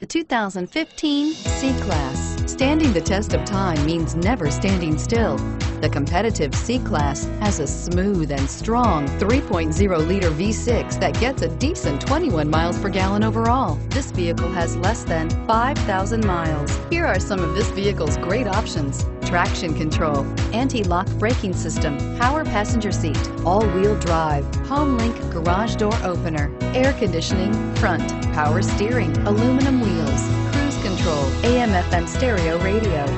The 2015 C-Class. Standing the test of time means never standing still. The competitive C-Class has a smooth and strong 3.0-liter V6 that gets a decent 21 miles per gallon overall. This vehicle has less than 5,000 miles. Here are some of this vehicle's great options. Traction control, anti-lock braking system, power passenger seat, all-wheel drive, HomeLink garage door opener, air conditioning, front, power steering, aluminum wheels, cruise control, AM FM stereo radio.